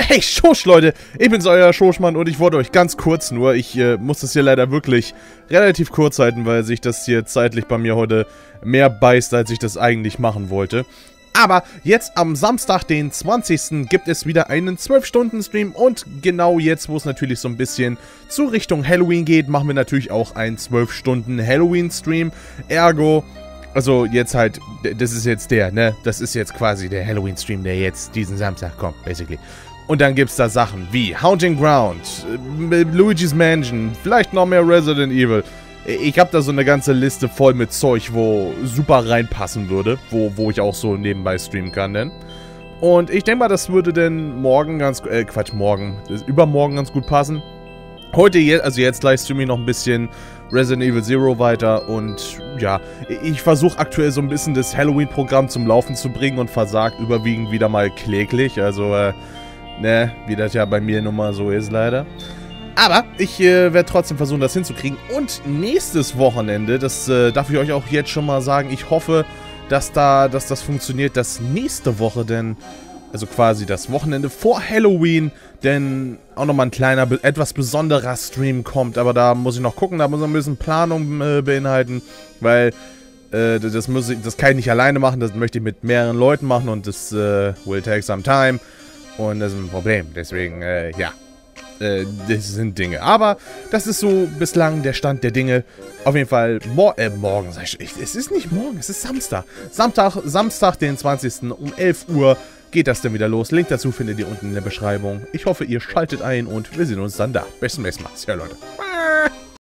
Hey, Schosch, Leute! Ich bin's, euer Schoschmann und ich wollte euch ganz kurz nur, ich äh, muss das hier leider wirklich relativ kurz halten, weil sich das hier zeitlich bei mir heute mehr beißt, als ich das eigentlich machen wollte. Aber jetzt am Samstag, den 20. gibt es wieder einen 12-Stunden-Stream und genau jetzt, wo es natürlich so ein bisschen zu Richtung Halloween geht, machen wir natürlich auch einen 12-Stunden-Halloween-Stream. Ergo, also jetzt halt, das ist jetzt der, ne? Das ist jetzt quasi der Halloween-Stream, der jetzt diesen Samstag kommt, basically. Und dann gibt es da Sachen wie Haunting Ground, äh, Luigi's Mansion, vielleicht noch mehr Resident Evil. Ich habe da so eine ganze Liste voll mit Zeug, wo super reinpassen würde, wo, wo ich auch so nebenbei streamen kann denn. Und ich denke mal, das würde denn morgen ganz, äh, Quatsch, morgen, übermorgen ganz gut passen. Heute, also jetzt gleich streame ich noch ein bisschen Resident Evil Zero weiter und ja, ich versuche aktuell so ein bisschen das Halloween-Programm zum Laufen zu bringen und versagt überwiegend wieder mal kläglich, also äh, Ne, wie das ja bei mir nun mal so ist, leider. Aber ich äh, werde trotzdem versuchen, das hinzukriegen. Und nächstes Wochenende, das äh, darf ich euch auch jetzt schon mal sagen, ich hoffe, dass da, dass das funktioniert, dass nächste Woche denn, also quasi das Wochenende vor Halloween, denn auch nochmal ein kleiner, etwas besonderer Stream kommt. Aber da muss ich noch gucken, da muss ein bisschen Planung äh, beinhalten, weil äh, das, muss ich, das kann ich nicht alleine machen, das möchte ich mit mehreren Leuten machen und das äh, will take some time. Und das ist ein Problem. Deswegen, äh, ja. Äh, das sind Dinge. Aber das ist so bislang der Stand der Dinge. Auf jeden Fall mor äh, morgen. Ich, es ist nicht morgen, es ist Samstag. Samstag, Samstag, den 20. um 11 Uhr geht das dann wieder los. Link dazu findet ihr unten in der Beschreibung. Ich hoffe, ihr schaltet ein und wir sehen uns dann da. Bis zum nächsten Mal. Ja, Leute.